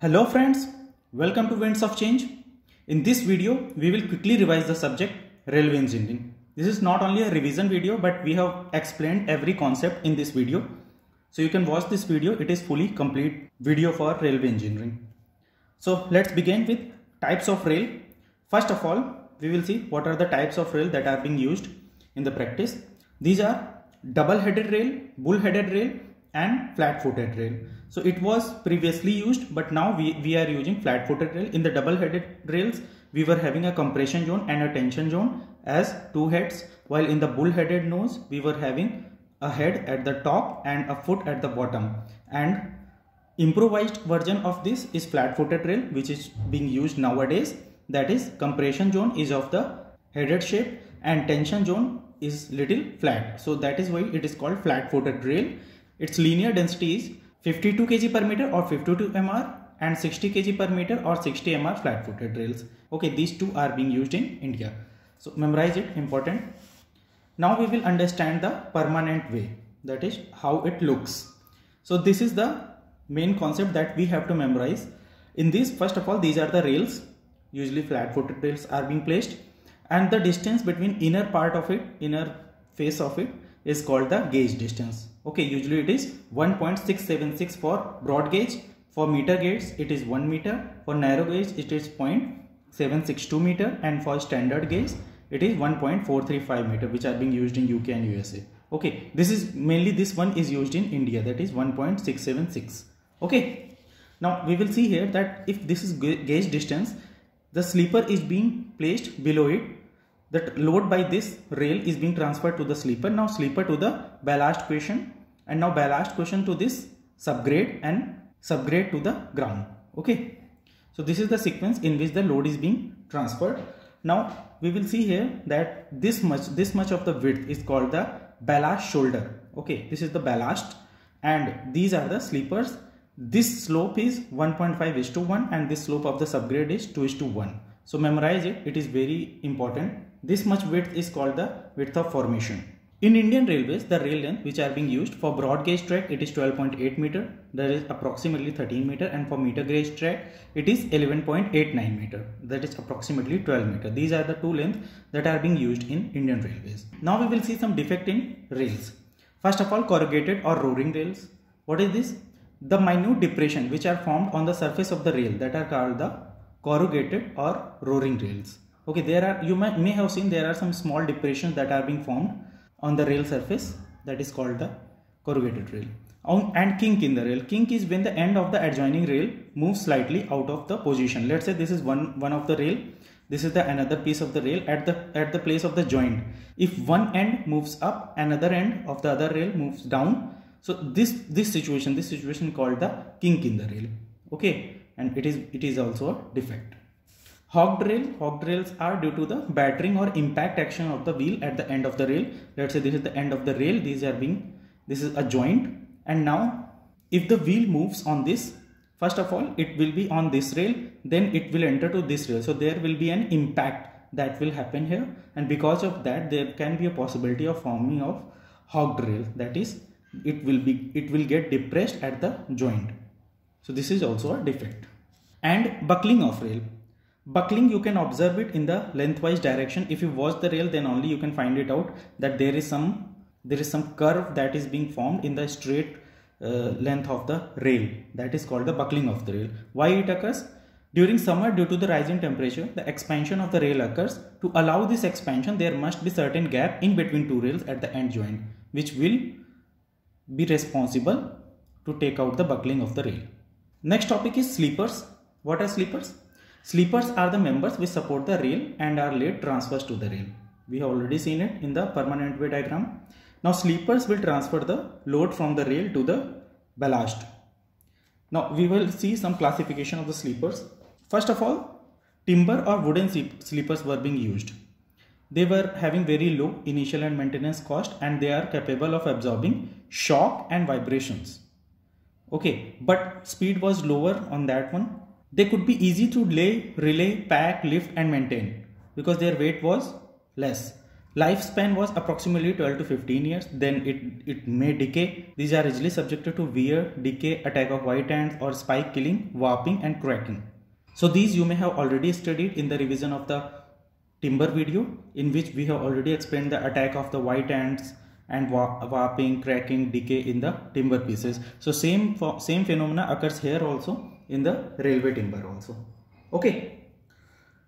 Hello friends, welcome to Winds of Change. In this video, we will quickly revise the subject Railway Engineering. This is not only a revision video but we have explained every concept in this video. So you can watch this video, it is fully complete video for Railway Engineering. So let's begin with types of rail. First of all, we will see what are the types of rail that are being used in the practice. These are double-headed rail, bull-headed rail and flat-footed rail. So it was previously used but now we, we are using flat-footed rail. In the double-headed rails, we were having a compression zone and a tension zone as two heads while in the bull-headed nose we were having a head at the top and a foot at the bottom and improvised version of this is flat-footed rail which is being used nowadays that is compression zone is of the headed shape and tension zone is little flat so that is why it is called flat-footed rail its linear density is 52 kg per meter or 52 mr and 60 kg per meter or 60 mr flat footed rails. Okay, these two are being used in India. So memorize it, important. Now we will understand the permanent way, that is how it looks. So this is the main concept that we have to memorize. In this, first of all, these are the rails. Usually flat footed rails are being placed and the distance between inner part of it, inner face of it is called the gauge distance. Okay usually it is 1.676 for broad gauge. For meter gauge it is 1 meter. For narrow gauge it is 0.762 meter. And for standard gauge it is 1.435 meter which are being used in UK and USA okay this is mainly this one is used in India. That is 1.676 okay now we will see here that if this is gauge distance the sleeper is being placed below it that load by this rail is being transferred to the sleeper. Now sleeper to the ballast cushion and now ballast cushion to this subgrade and subgrade to the ground. Okay. So this is the sequence in which the load is being transferred. Now we will see here that this much this much of the width is called the ballast shoulder. Okay. This is the ballast and these are the sleepers. This slope is 1.5 is to 1 and this slope of the subgrade is 2 is to 1 so memorize it. It is very important this much width is called the width of formation. In Indian Railways, the rail length which are being used for broad gauge track it is 12.8 meter, that is approximately 13 meter and for meter gauge track it is 11.89 meter, that is approximately 12 meter. These are the two lengths that are being used in Indian Railways. Now we will see some defect in rails. First of all corrugated or roaring rails. What is this? The minute depression which are formed on the surface of the rail that are called the corrugated or roaring rails okay there are you may, may have seen there are some small depressions that are being formed on the rail surface that is called the corrugated rail. And kink in the rail. Kink is when the end of the adjoining rail moves slightly out of the position. Let's say this is one one of the rail. This is the another piece of the rail at the at the place of the joint. If one end moves up another end of the other rail moves down. So this this situation this situation called the kink in the rail. Okay and it is it is also a defect Hogged rail, hog rails are due to the battering or impact action of the wheel at the end of the rail. Let's say this is the end of the rail. These are being, this is a joint. And now if the wheel moves on this, first of all, it will be on this rail, then it will enter to this rail. So there will be an impact that will happen here. And because of that, there can be a possibility of forming of hog rail. That is, it will be, it will get depressed at the joint. So this is also a defect. And buckling of rail buckling you can observe it in the lengthwise direction. If you watch the rail then only you can find it out that there is some there is some curve that is being formed in the straight uh, length of the rail. That is called the buckling of the rail. Why it occurs? During summer due to the rising temperature the expansion of the rail occurs. To allow this expansion there must be certain gap in between two rails at the end joint which will be responsible to take out the buckling of the rail. Next topic is sleepers. What are sleepers Sleepers are the members which support the rail and are laid transverse to the rail. We have already seen it in the permanent way diagram. Now sleepers will transfer the load from the rail to the ballast. Now we will see some classification of the sleepers. First of all, timber or wooden sleepers were being used. They were having very low initial and maintenance cost and they are capable of absorbing shock and vibrations. Okay, but speed was lower on that one they could be easy to lay, relay, pack, lift and maintain because their weight was less. Lifespan was approximately 12 to 15 years, then it, it may decay. These are easily subjected to wear, decay, attack of white ants or spike killing, warping and cracking. So these you may have already studied in the revision of the timber video in which we have already explained the attack of the white ants and warping, cracking, decay in the timber pieces. So same, same phenomena occurs here also in the railway timber also. Okay.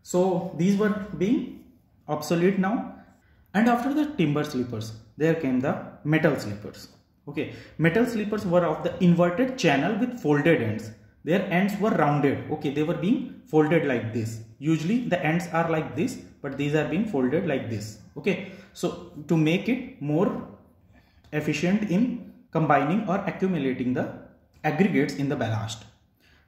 So these were being obsolete now and after the timber sleepers, there came the metal sleepers. Okay, metal sleepers were of the inverted channel with folded ends. Their ends were rounded. Okay, they were being folded like this. Usually the ends are like this, but these are being folded like this. Okay, so to make it more efficient in combining or accumulating the aggregates in the ballast.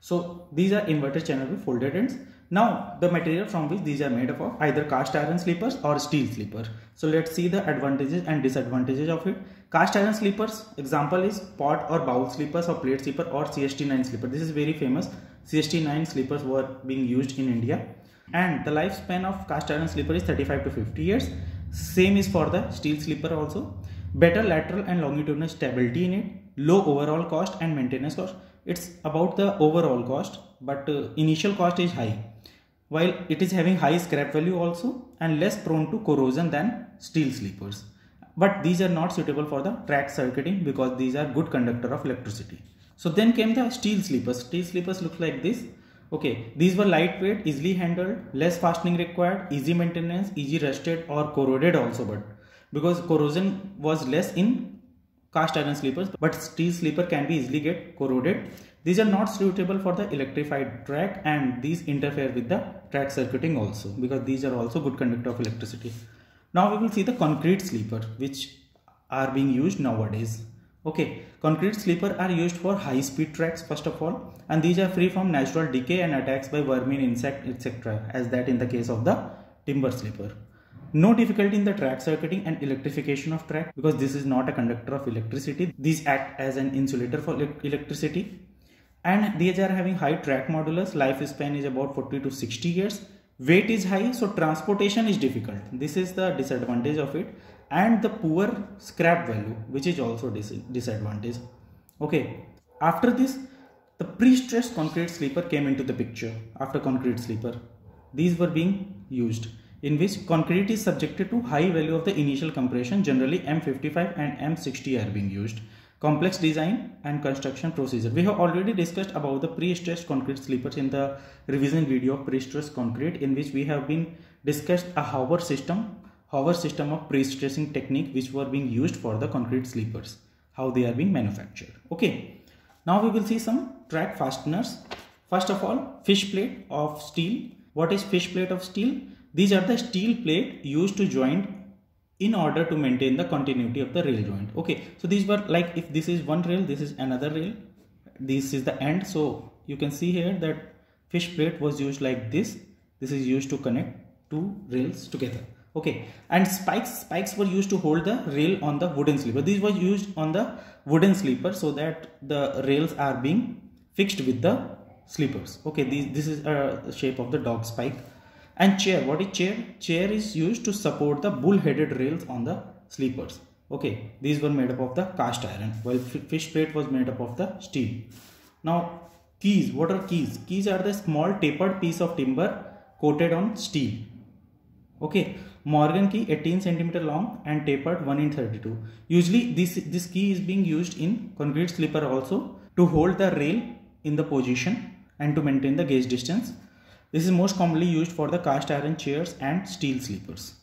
So these are inverted channel with folded ends. Now the material from which these are made up of either cast iron sleepers or steel sleeper. So let's see the advantages and disadvantages of it. Cast iron sleepers example is pot or bowl sleepers or plate sleeper or CST9 sleeper. This is very famous. CST9 sleepers were being used in India and the lifespan of cast iron sleeper is 35 to 50 years. Same is for the steel sleeper also. Better lateral and longitudinal stability in it. Low overall cost and maintenance cost. It's about the overall cost but uh, initial cost is high while it is having high scrap value also and less prone to corrosion than steel sleepers. But these are not suitable for the track circuiting because these are good conductor of electricity. So then came the steel sleepers. Steel sleepers look like this. Okay, these were lightweight, easily handled, less fastening required, easy maintenance, easy rusted or corroded also but because corrosion was less in cast iron sleepers but steel sleeper can be easily get corroded these are not suitable for the electrified track and these interfere with the track circuiting also because these are also good conductor of electricity. Now we will see the concrete sleeper which are being used nowadays. Okay, concrete sleeper are used for high speed tracks first of all and these are free from natural decay and attacks by vermin, insect etc as that in the case of the timber sleeper. No difficulty in the track circuiting and electrification of track because this is not a conductor of electricity. These act as an insulator for electricity and these are having high track modulus lifespan is about 40 to 60 years weight is high so transportation is difficult. This is the disadvantage of it. And the poor scrap value which is also dis disadvantage. Okay. After this the pre-stressed concrete sleeper came into the picture. After concrete sleeper these were being used in which concrete is subjected to high value of the initial compression generally m55 and m60 are being used complex design and construction procedure. We have already discussed about the pre-stressed concrete sleepers in the revision video of pre-stressed concrete in which we have been discussed a Hoyer system, Hoyer system of pre-stressing technique which were being used for the concrete sleepers, how they are being manufactured. Okay, now we will see some track fasteners. First of all, fish plate of steel. What is fish plate of steel? These are the steel plate used to join in order to maintain the continuity of the rail joint. Okay so these were like if this is one rail this is another rail this is the end. So you can see here that fish plate was used like this. This is used to connect two rails together. Okay and spikes spikes were used to hold the rail on the wooden sleeper. These were used on the wooden sleeper so that the rails are being fixed with the sleepers. Okay this this is a shape of the dog spike and chair what is chair? Chair is used to support the bull headed rails on the sleepers. Okay these were made up of the cast iron while fish plate was made up of the steel. Now keys what are keys? Keys are the small tapered piece of timber coated on steel. Okay morgan key 18 centimeter long and tapered 1 in 32 usually this this key is being used in concrete sleeper also to hold the rail in the position and to maintain the gauge distance this is most commonly used for the cast iron chairs and steel sleepers.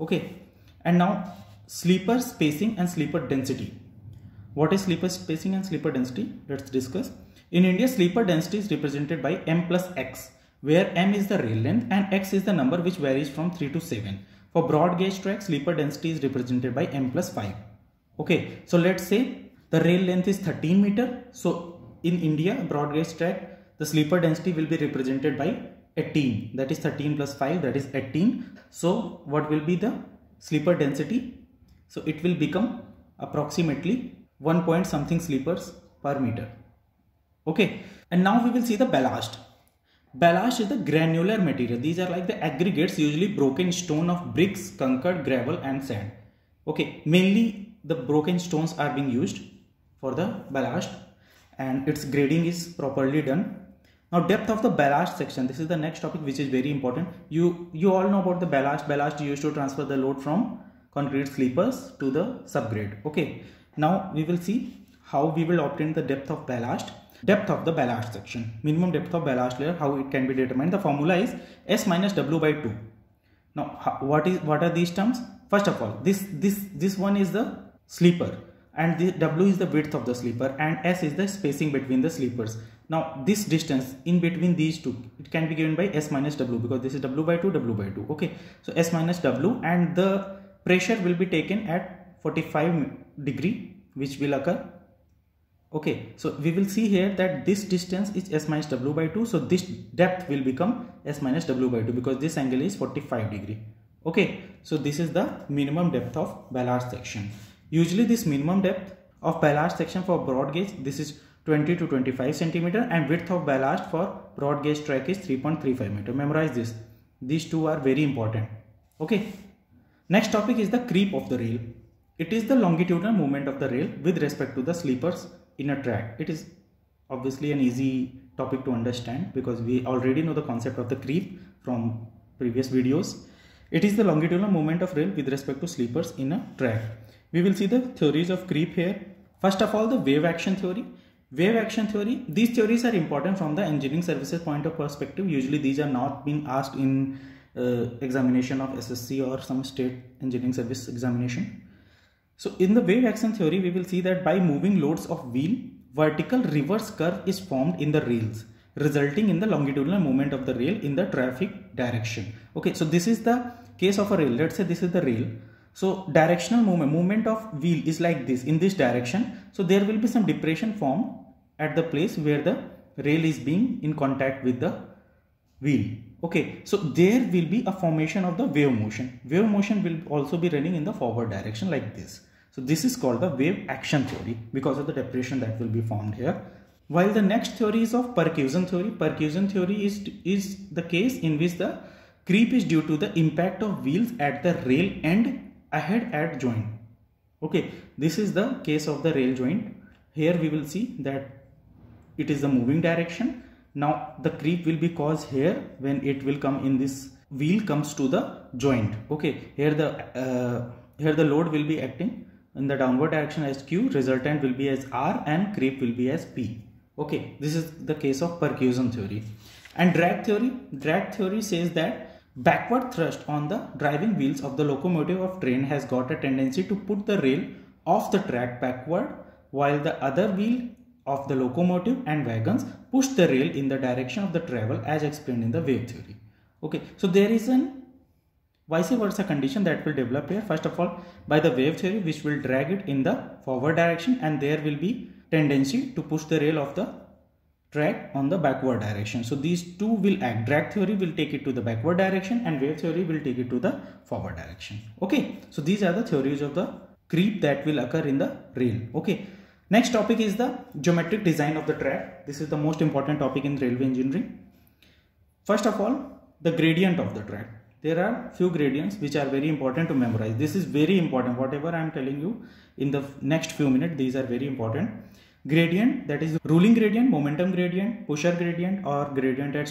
Okay. And now sleeper spacing and sleeper density. What is sleeper spacing and sleeper density? Let's discuss. In India, sleeper density is represented by M plus X, where M is the rail length and X is the number which varies from 3 to 7. For broad gauge track, sleeper density is represented by M plus 5. Okay, so let's say the rail length is 13 meter. So in India, broad gauge track, the sleeper density will be represented by 18 that is 13 plus 5 that is 18 so what will be the sleeper density? So it will become approximately 1 point something sleepers per meter. Okay. And now we will see the ballast. Ballast is the granular material. These are like the aggregates, usually broken stone of bricks, concrete, gravel and sand. Okay, mainly the broken stones are being used for the ballast and its grading is properly done. Now depth of the ballast section. This is the next topic which is very important. You, you all know about the ballast. Ballast used to transfer the load from concrete sleepers to the subgrade. Okay, now we will see how we will obtain the depth of ballast depth of the ballast section. Minimum depth of ballast layer, how it can be determined. The formula is S minus W by 2. Now, what is what are these terms? First of all, this this this one is the sleeper and the W is the width of the sleeper and S is the spacing between the sleepers. Now, this distance in between these two, it can be given by S minus W because this is W by 2, W by 2. Okay, so S minus W and the pressure will be taken at 45 degree which will occur okay? So we will see here that this distance is s minus w by 2 so this depth will become s minus w by 2 because this angle is 45 degree okay? So this is the minimum depth of ballast section. Usually this minimum depth of ballast section for broad gauge this is 20 to 25 centimeter and width of ballast for broad gauge track is 3.35 meter memorize this these two are very important okay next topic is the creep of the rail it is the longitudinal movement of the rail with respect to the sleepers in a track. It is obviously an easy topic to understand because we already know the concept of the creep from previous videos. It is the longitudinal movement of rail with respect to sleepers in a track. We will see the theories of creep here. First of all, the wave action theory. Wave action theory, these theories are important from the engineering services point of perspective. Usually these are not being asked in uh, examination of SSC or some state engineering service examination. So in the wave action theory, we will see that by moving loads of wheel, vertical reverse curve is formed in the rails resulting in the longitudinal movement of the rail in the traffic direction. Okay, so this is the case of a rail. Let's say this is the rail. So directional movement, movement of wheel is like this in this direction. So there will be some depression formed at the place where the rail is being in contact with the wheel. Okay, so there will be a formation of the wave motion. Wave motion will also be running in the forward direction like this. So this is called the wave action theory because of the depression that will be formed here. While the next theory is of percussion theory. Percussion theory is, is the case in which the creep is due to the impact of wheels at the rail end ahead at joint. Okay, this is the case of the rail joint. Here we will see that it is the moving direction. Now the creep will be caused here when it will come in this wheel comes to the joint. Okay, here the uh, here the load will be acting in the downward direction as q resultant will be as r and creep will be as p okay this is the case of percussion theory and drag theory drag theory says that backward thrust on the driving wheels of the locomotive of train has got a tendency to put the rail off the track backward while the other wheel of the locomotive and wagons push the rail in the direction of the travel as explained in the wave theory. Okay so there is an vice versa condition that will develop here. First of all by the wave theory which will drag it in the forward direction and there will be tendency to push the rail of the track on the backward direction. So these two will act. Drag theory will take it to the backward direction and wave theory will take it to the forward direction. Okay? So these are the theories of the creep that will occur in the rail. Okay? Next topic is the geometric design of the track. This is the most important topic in railway engineering. First of all the gradient of the track. There are few gradients which are very important to memorize. This is very important. Whatever i am telling you in the next few minutes these are very important gradient that is ruling gradient momentum gradient pusher gradient or gradient at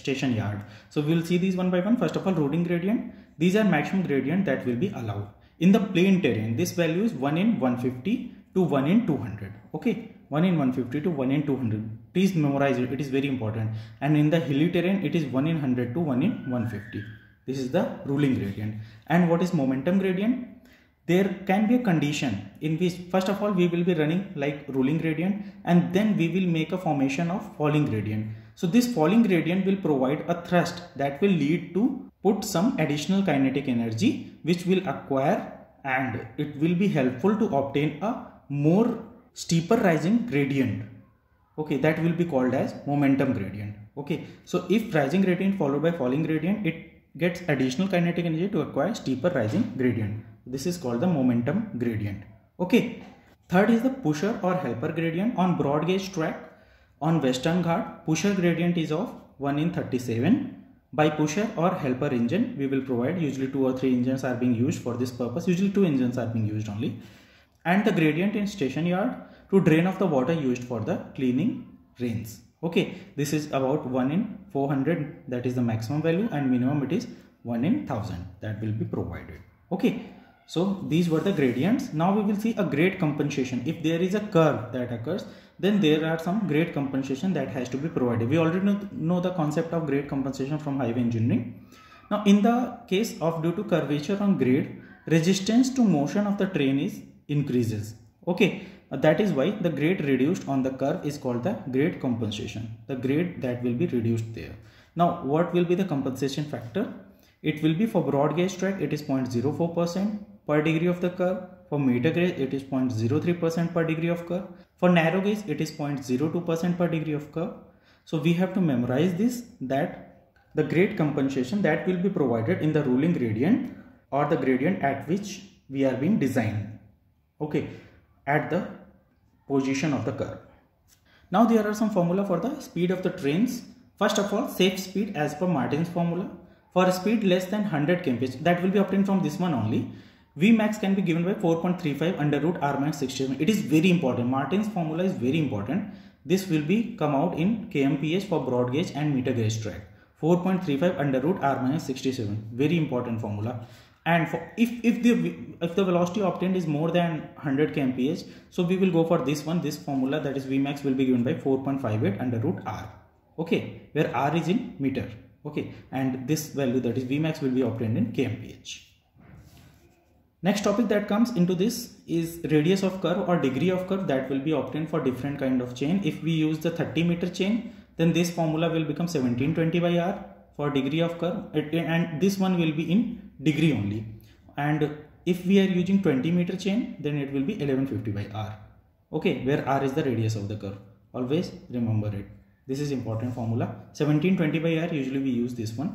station yard. So we will see these one by one. First of all ruling gradient. These are maximum gradient that will be allowed. In the plain terrain this value is 1 in 150 to 1 in 200 okay? 1 in 150 to 1 in 200 please memorize it. It is very important. And in the hilly terrain it is 1 in 100 to 1 in 150 this is the ruling gradient. And what is momentum gradient? There can be a condition in which first of all we will be running like rolling gradient and then we will make a formation of falling gradient. So this falling gradient will provide a thrust that will lead to put some additional kinetic energy which will acquire and it will be helpful to obtain a more steeper rising gradient okay that will be called as momentum gradient okay so if rising gradient followed by falling gradient it gets additional kinetic energy to acquire steeper rising gradient. This is called the momentum gradient. Okay. Third is the pusher or helper gradient on broad gauge track. On Western Ghat, pusher gradient is of 1 in 37 by pusher or helper engine we will provide. Usually two or three engines are being used for this purpose. Usually two engines are being used only. And the gradient in station yard to drain off the water used for the cleaning drains okay. This is about 1 in 400 that is the maximum value and minimum it is 1 in 1000 that will be provided. Okay so these were the gradients. Now we will see a grade compensation. If there is a curve that occurs then there are some grade compensation that has to be provided. We already know, the concept of grade compensation from highway engineering. Now in the case of due to curvature on grade resistance to motion of the train is increases. Okay that is why the grade reduced on the curve is called the grade compensation the grade that will be reduced there. Now what will be the compensation factor? It will be for broad gauge track it is 0.04 percent per degree of the curve. For meter gauge it is 0.03 percent per degree of curve. For narrow gauge it is 0.02 percent per degree of curve. So we have to memorize this that the grade compensation that will be provided in the ruling gradient or the gradient at which we are being designed. Okay at the position of the curve. Now there are some formula for the speed of the trains. First of all safe speed as per martin's formula. For speed less than 100 kmph that will be obtained from this one only vmax can be given by 4.35 under root r minus 67 it is very important. Martin's formula is very important. This will be come out in kmph for broad gauge and meter gauge track. 4.35 under root r minus 67 very important formula. And for if if the if the velocity obtained is more than 100 kmph so we will go for this one. This formula that is vmax will be given by 4.58 under root r. Okay. Where r is in meter. Okay. And this value that is vmax will be obtained in kmph next topic that comes into this is radius of curve or degree of curve that will be obtained for different kind of chain. If we use the 30 meter chain then this formula will become 1720 by r for degree of curve. And this one will be in degree only. And if we are using 20 meter chain then it will be 1150 by r. Okay where r is the radius of the curve. Always remember it. This is important formula. 1720 by r usually we use this one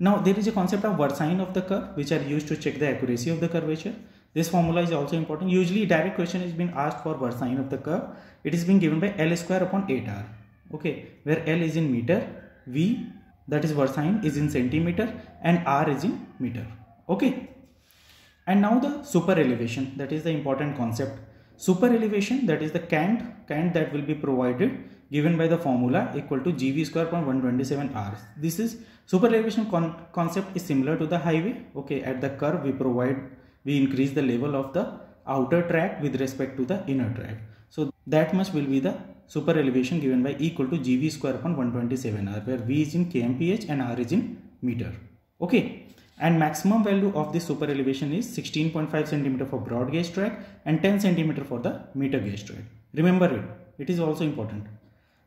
now there is a concept of versine of the curve which are used to check the accuracy of the curvature. This formula is also important. Usually direct question is being asked for versine of the curve. It is being given by l square upon 8r okay where l is in meter v that is versine is in centimeter and r is in meter okay. And now the super elevation that is the important concept. Super elevation that is the cant cant that will be provided given by the formula equal to gv square upon 127 r this is super elevation con concept is similar to the highway okay at the curve we provide we increase the level of the outer track with respect to the inner track so that much will be the super elevation given by equal to GV square upon 127 R where V is in kmph and R is in meter. Okay. And maximum value of this super elevation is 16.5 centimeter for broad gauge track and 10 centimeter for the meter gauge track. Remember it. It is also important.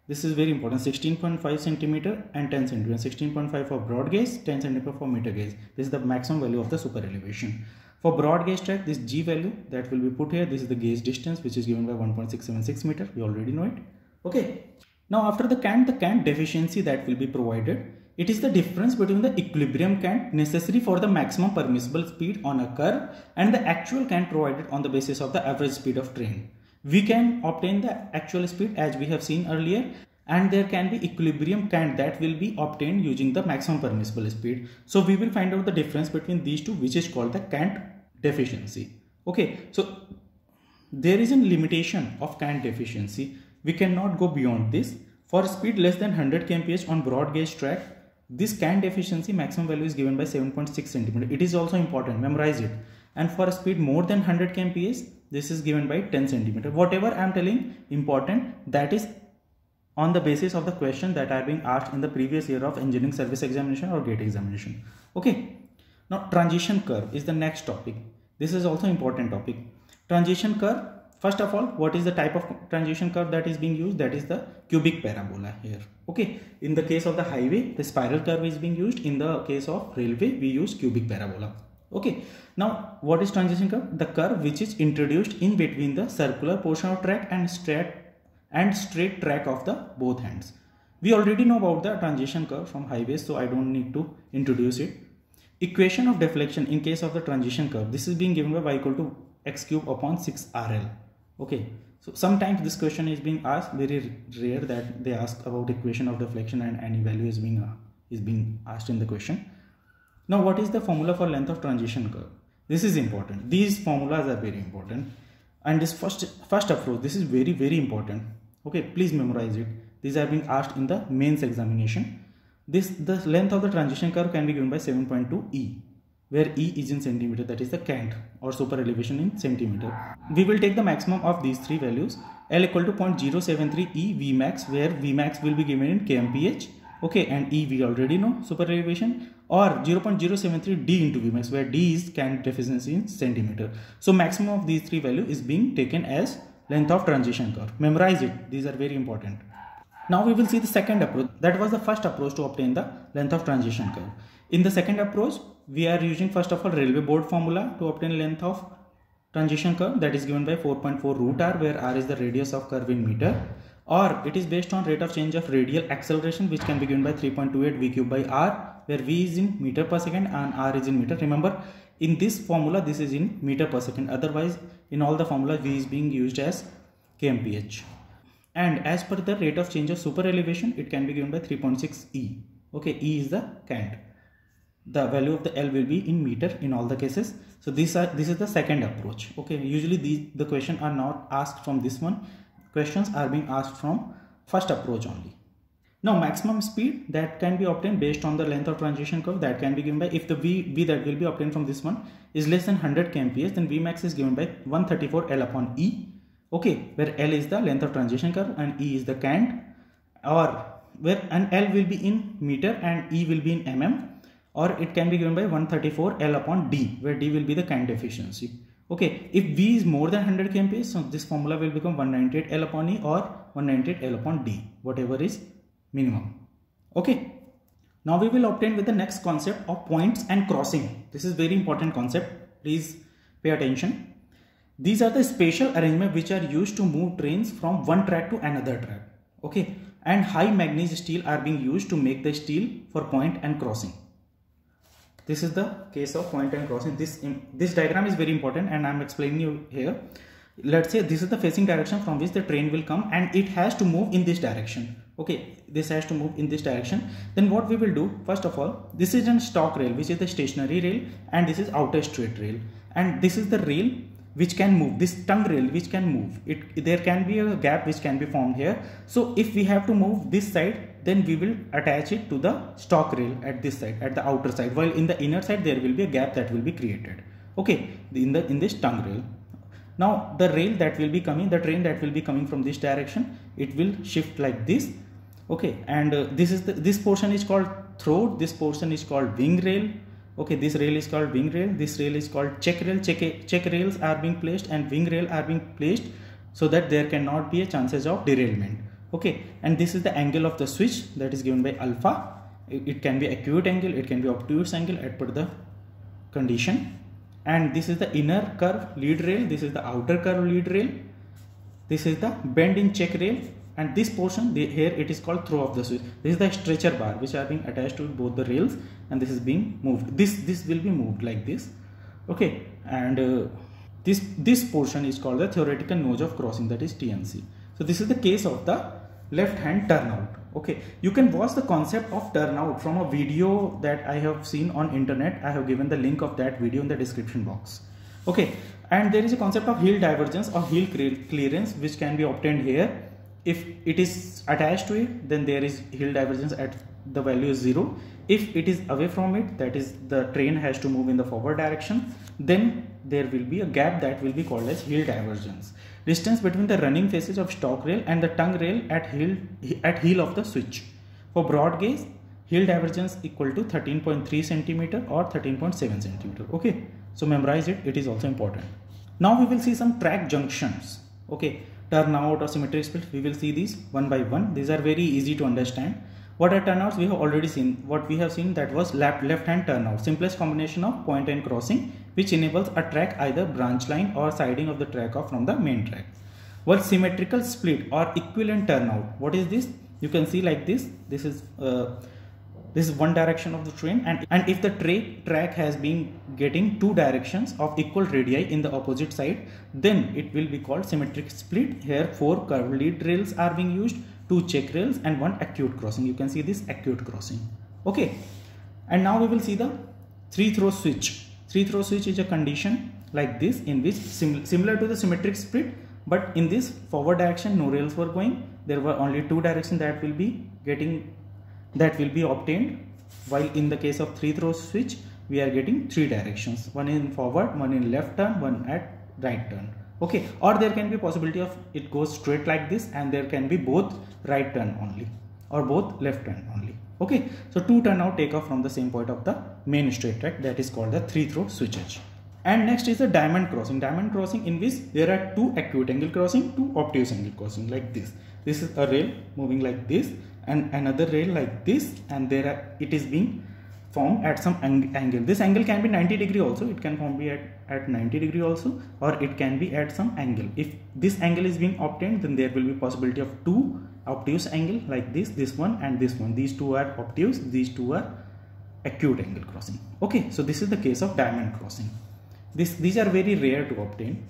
This is very important. 16.5 centimeter and 10 centimeter. 16.5 for broad gauge, 10 centimeter for meter gauge. This is the maximum value of the super elevation. For broad gauge track, this G value that will be put here, this is the gauge distance which is given by 1.676 meter. We already know it. Okay. Now after the cant, the cant deficiency that will be provided. It is the difference between the equilibrium cant necessary for the maximum permissible speed on a curve and the actual cant provided on the basis of the average speed of train. We can obtain the actual speed as we have seen earlier and there can be equilibrium cant that will be obtained using the maximum permissible speed. So we will find out the difference between these two which is called the cant deficiency. Okay, so there is a limitation of cant deficiency. We cannot go beyond this. For speed less than 100 kmph on broad gauge track, this cant deficiency maximum value is given by 7.6 centimeter. It is also important, memorize it. And for a speed more than 100 kmph, this is given by 10 centimeter. Whatever I am telling important, that is on the basis of the question that are being asked in the previous year of engineering service examination or gate examination. Okay. Now transition curve is the next topic. This is also important topic. Transition curve. First of all, what is the type of transition curve that is being used? That is the cubic parabola here. Okay. In the case of the highway, the spiral curve is being used. In the case of railway, we use cubic parabola. Okay. Now, what is transition curve? The curve which is introduced in between the circular portion of track and straight and straight track of the both hands. We already know about the transition curve from highways, so I don't need to introduce it. Equation of deflection in case of the transition curve. This is being given by y equal to x cube upon 6 RL. Okay, so sometimes this question is being asked very rare that they ask about equation of deflection and any value is being uh, is being asked in the question now what is the formula for length of transition curve? This is important. These formulas are very important. And this first first approach this is very very important. Okay please memorize it. These are being asked in the mains examination. This the length of the transition curve can be given by 7.2 e where e is in centimeter that is the cant or super elevation in centimeter. We will take the maximum of these three values. L equal to 0.073 e vmax where vmax will be given in kmph okay and e we already know super elevation. Or 0.073 d into vmax where d is cant deficiency in centimeter. So maximum of these three value is being taken as length of transition curve. Memorize it. These are very important. Now we will see the second approach. That was the first approach to obtain the length of transition curve. In the second approach we are using first of all railway board formula to obtain length of transition curve. That is given by 4.4 root r where r is the radius of curve in meter or it is based on rate of change of radial acceleration which can be given by 3.28 v cube by r where v is in meter per second and r is in meter. Remember in this formula this is in meter per second. Otherwise in all the formula v is being used as kmph. And as per the rate of change of super elevation it can be given by 3.6 e. Okay e is the cant. The value of the l will be in meter in all the cases. So these are this is the second approach. Okay usually these the question are not asked from this one questions are being asked from first approach only. Now maximum speed that can be obtained based on the length of transition curve that can be given by if the V, v that will be obtained from this one is less than 100 kmph then Vmax is given by 134 L upon E okay where L is the length of transition curve and E is the cant or where an L will be in meter and E will be in mm or it can be given by 134 L upon D where D will be the cant deficiency. Okay, if V is more than 100 kmph, so this formula will become 198 L upon E or 198 L upon D, whatever is minimum. Okay, now we will obtain with the next concept of points and crossing. This is very important concept. Please pay attention. These are the spatial arrangement which are used to move trains from one track to another track. Okay, and high manganese steel are being used to make the steel for point and crossing this is the case of point and crossing this this diagram is very important and i'm explaining you here. Let's say this is the facing direction from which the train will come and it has to move in this direction. Okay this has to move in this direction. Then what we will do? First of all this is a stock rail which is the stationary rail and this is outer straight rail. And this is the rail which can move this tongue rail which can move. It there can be a gap which can be formed here. So if we have to move this side then we will attach it to the stock rail at this side at the outer side. While in the inner side there will be a gap that will be created. Okay in the in this tongue rail. Now the rail that will be coming the train that will be coming from this direction it will shift like this. Okay and uh, this is the, this portion is called throat this portion is called wing rail. Okay this rail is called wing rail this rail is called check rail. Check, check rails are being placed and wing rail are being placed so that there cannot be a chances of derailment okay and this is the angle of the switch that is given by alpha. It can be acute angle it can be obtuse angle at per the condition. And this is the inner curve lead rail this is the outer curve lead rail. This is the bend in check rail. And this portion the, here it is called throw of the switch. This is the stretcher bar which are being attached to both the rails and this is being moved. This this will be moved like this. Okay and uh, this this portion is called the theoretical nose of crossing that is TNC so this is the case of the left hand turnout okay. You can watch the concept of turnout from a video that I have seen on internet. I have given the link of that video in the description box. Okay. And there is a concept of heel divergence or heel clearance which can be obtained here. If it is attached to it then there is heel divergence at the value is 0 if it is away from it that is the train has to move in the forward direction then there will be a gap that will be called as heel divergence distance between the running faces of stock rail and the tongue rail at heel at heel of the switch. For broad gauge heel divergence equal to 13.3 centimeter or 13.7 centimeter. Okay. So memorize it. It is also important. Now we will see some track junctions. Okay. Turnout or symmetric split we will see these one by one. These are very easy to understand. What are turnouts? We have already seen. What we have seen that was left left hand turnout. Simplest combination of point and crossing which enables a track either branch line or siding of the track off from the main track. What symmetrical split or equivalent turnout? What is this? You can see like this. This is uh, this is one direction of the train and, and if the train track has been getting two directions of equal radii in the opposite side then it will be called symmetric split. Here four curved lead rails are being used two check rails and one acute crossing. You can see this acute crossing. Okay. And now we will see the three throw switch three throw switch is a condition like this in which sim similar to the symmetric split but in this forward direction no rails were going. There were only two direction that will be getting that will be obtained while in the case of three throw switch we are getting three directions. One in forward one in left turn one at right turn. Okay or there can be possibility of it goes straight like this and there can be both right turn only or both left turn only. Okay so two turn out take off from the same point of the main straight track that is called the three throw switchage and next is the diamond crossing. Diamond crossing in which there are two acute angle crossing two obtuse angle crossing like this. This is a rail moving like this and another rail like this and there are it is being formed at some ang angle. This angle can be 90 degree also. It can form be at, at 90 degree also or it can be at some angle. If this angle is being obtained then there will be possibility of two obtuse angle like this this one and this one. These two are obtuse. These two are acute angle crossing. Okay so this is the case of diamond crossing. This these are very rare to obtain.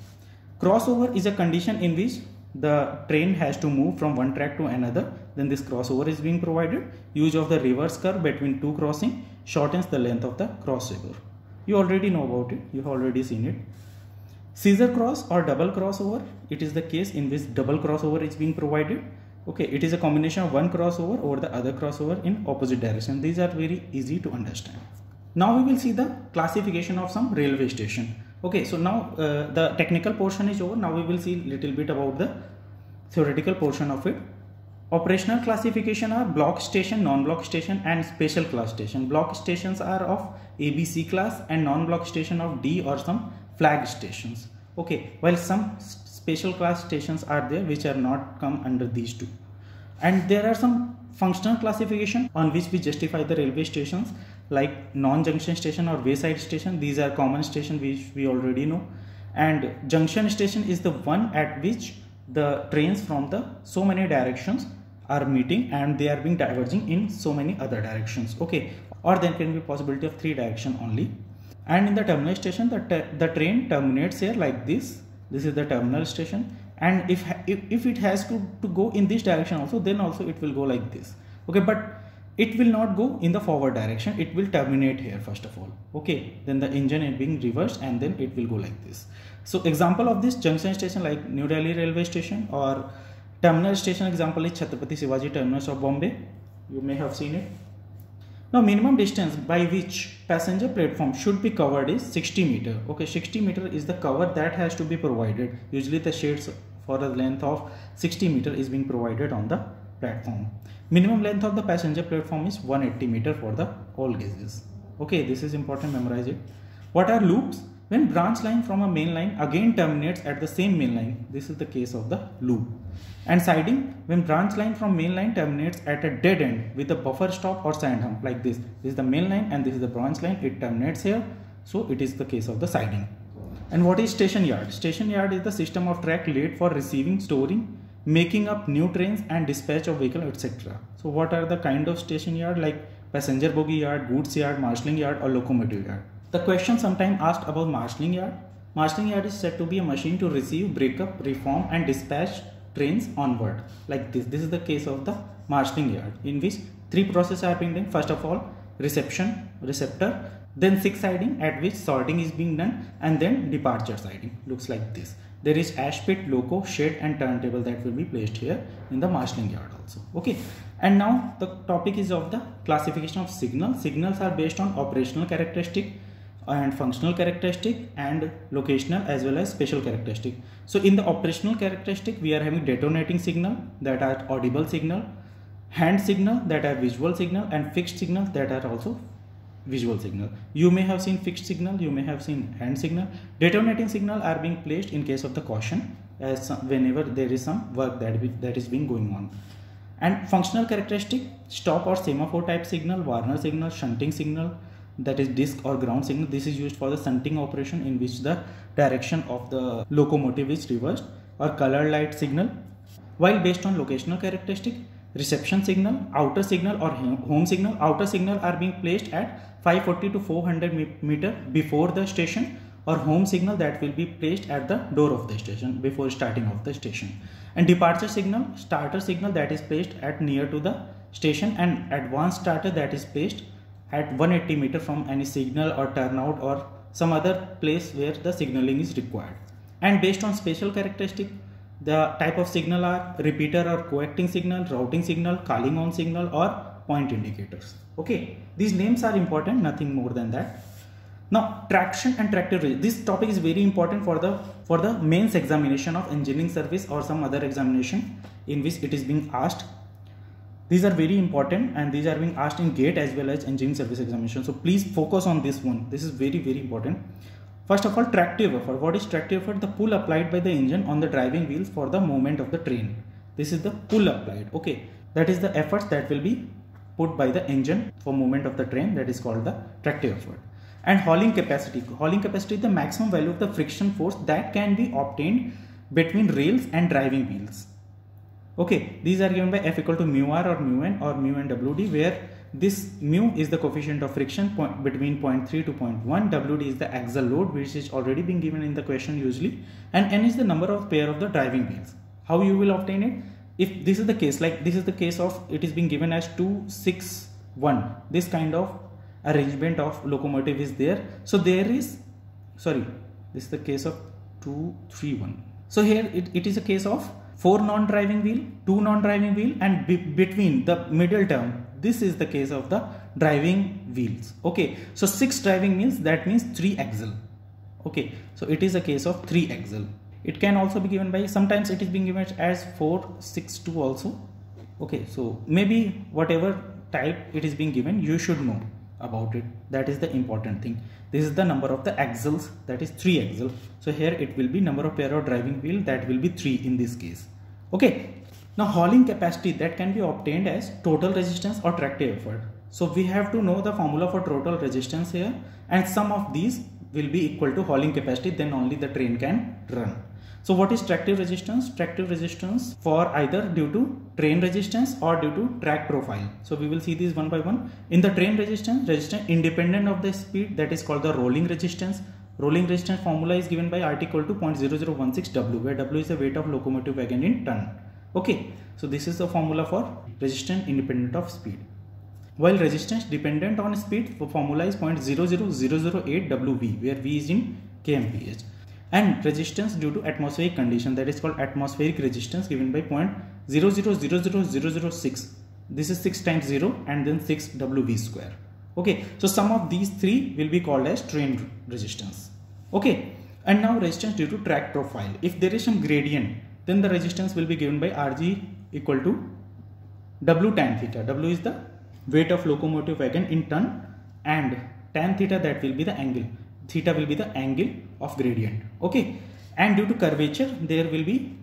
Crossover is a condition in which the train has to move from one track to another. Then this crossover is being provided. Use of the reverse curve between two crossing shortens the length of the crossover you already know about it. You have already seen it. Scissor cross or double crossover. It is the case in which double crossover is being provided okay it is a combination of one crossover over the other crossover in opposite direction. These are very easy to understand. Now we will see the classification of some railway station. Okay so now uh, the technical portion is over. Now we will see little bit about the theoretical portion of it. Operational classification are block station non-block station and special class station. Block stations are of abc class and non-block station of d or some flag stations. Okay while some special class stations are there which are not come under these two. And there are some functional classification on which we justify the railway stations like non-junction station or wayside station. These are common station which we already know. And junction station is the one at which the trains from the so many directions are meeting and they are being diverging in so many other directions. Okay. Or there can be possibility of three direction only. And in the terminal station the, the train terminates here like this this is the terminal station. And if, if if it has to, to go in this direction also then also it will go like this. Okay but it will not go in the forward direction. It will terminate here first of all. Okay then the engine is being reversed and then it will go like this. So example of this junction station like new delhi railway station or terminal station example is chhatrapati shivaji terminus of bombay. You may have seen it now minimum distance by which passenger platform should be covered is 60 meter. Okay 60 meter is the cover that has to be provided. Usually the shades for a length of 60 meter is being provided on the platform. Minimum length of the passenger platform is 180 meter for the all gauges. Okay this is important memorize it. What are loops when branch line from a main line again terminates at the same main line this is the case of the loop. And siding when branch line from main line terminates at a dead end with a buffer stop or sand hump like this this is the main line and this is the branch line it terminates here. So it is the case of the siding. And what is station yard? Station yard is the system of track laid for receiving storing making up new trains and dispatch of vehicle etc. So what are the kind of station yard? Like passenger bogie yard, goods yard, marshalling yard or locomotive yard. The question sometimes asked about marshalling yard. Marshalling yard is said to be a machine to receive, break up, reform and dispatch trains onward like this. This is the case of the marshalling yard in which three processes are being done. First of all reception, receptor, then six siding at which sorting is being done and then departure siding looks like this there is ash pit loco shed and turntable that will be placed here in the marshalling yard also okay and now the topic is of the classification of signals signals are based on operational characteristic and functional characteristic and locational as well as special characteristic so in the operational characteristic we are having detonating signal that are audible signal hand signal that are visual signal and fixed signal that are also visual signal. You may have seen fixed signal, you may have seen hand signal. Detonating signal are being placed in case of the caution as whenever there is some work that, be, that is being going on. And functional characteristic, stop or semaphore type signal, Warner signal, shunting signal, that is disc or ground signal. This is used for the shunting operation in which the direction of the locomotive is reversed or color light signal. While based on locational characteristic, reception signal, outer signal or home signal. Outer signal are being placed at 540 to 400 meter before the station or home signal that will be placed at the door of the station before starting of the station. And departure signal, starter signal that is placed at near to the station and advanced starter that is placed at 180 meter from any signal or turnout or some other place where the signaling is required. And based on spatial characteristic, the type of signal are repeater or coacting signal, routing signal, calling on signal or point indicators. Okay, these names are important, nothing more than that. Now, traction and tractive this topic is very important for the for the mains examination of engineering service or some other examination in which it is being asked. These are very important and these are being asked in GATE as well as engineering service examination. So please focus on this one. This is very very important. First of all, tractive effort. What is tractive effort? The pull applied by the engine on the driving wheels for the movement of the train. This is the pull applied. Okay, that is the efforts that will be put by the engine for movement of the train. That is called the tractive effort. And hauling capacity. Hauling capacity is the maximum value of the friction force that can be obtained between rails and driving wheels. Okay, these are given by F equal to mu r or mu n or mu n WD where this mu is the coefficient of friction point between 0.3 to 0.1. WD is the axial load which is already being given in the question usually. And N is the number of pair of the driving wheels. How you will obtain it? If this is the case, like this is the case of it is being given as 2, 6, 1. This kind of arrangement of locomotive is there. So there is, sorry, this is the case of 2, 3, 1. So here it, it is a case of 4 non-driving wheel, 2 non-driving wheel and between the middle term this is the case of the driving wheels. Okay so six driving means that means three axle. Okay so it is a case of three axle. It can also be given by sometimes it is being given as 462 also. Okay so maybe whatever type it is being given you should know about it. That is the important thing. This is the number of the axles that is 3 axle. So here it will be number of pair of driving wheel that will be 3 in this case. Okay. Now hauling capacity that can be obtained as total resistance or tractive effort. So we have to know the formula for total resistance here and sum of these will be equal to hauling capacity then only the train can run. So what is tractive resistance? Tractive resistance for either due to train resistance or due to track profile. So we will see these one by one. In the train resistance, resistance independent of the speed that is called the rolling resistance. Rolling resistance formula is given by RT equal to 0.0016 W where W is the weight of locomotive wagon in ton okay so this is the formula for resistance independent of speed while resistance dependent on speed the formula is 0.00008 wv where v is in kmph and resistance due to atmospheric condition that is called atmospheric resistance given by 0.0000006 this is 6 times 0 and then 6 wv square okay so sum of these three will be called as train resistance okay and now resistance due to track profile if there is some gradient then the resistance will be given by Rg equal to W tan theta. W is the weight of locomotive wagon in ton and tan theta that will be the angle. Theta will be the angle of gradient. Okay. And due to curvature there will be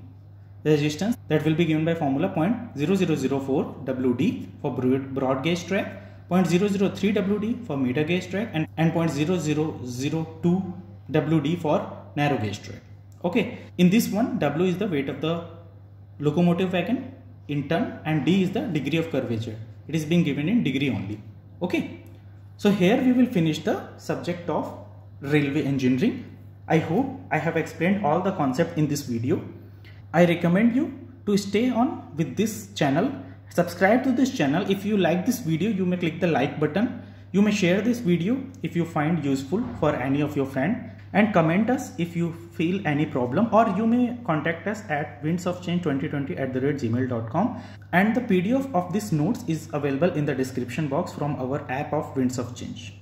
resistance that will be given by formula 0.0004 WD for broad gauge track, 0.003 WD for meter gauge track and, and 0.0002 WD for narrow gauge track okay in this one w is the weight of the locomotive wagon in ton and d is the degree of curvature it is being given in degree only okay so here we will finish the subject of railway engineering. I hope i have explained all the concept in this video. I recommend you to stay on with this channel. Subscribe to this channel. If you like this video you may click the like button. You may share this video if you find useful for any of your friend. And comment us if you feel any problem or you may contact us at windsofchange2020 at the rate gmail.com and the pdf of this notes is available in the description box from our app of winds of change